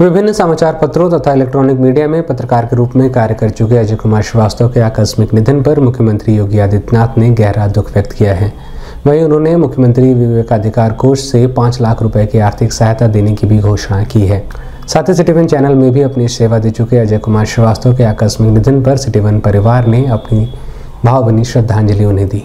विभिन्न समाचार पत्रों तथा इलेक्ट्रॉनिक मीडिया में पत्रकार के रूप में कार्य कर चुके अजय कुमार श्रीवास्तव के आकस्मिक निधन पर मुख्यमंत्री योगी आदित्यनाथ ने गहरा दुख व्यक्त किया है। वहीं उन्होंने मुख्यमंत्री विवेकाधिकार कोष से पाँच लाख रुपए की आर्थिक सहायता देने की भी घोषणा की है। साथ ही सिटीवन चैनल में भी अपनी सेवा दे चुके अजय कुमार श्रीवास्तव के आकस्मिक निधन पर सिटीवन परिवार ने अपनी भावभनी श्रद्धांजलि उन्हें दी।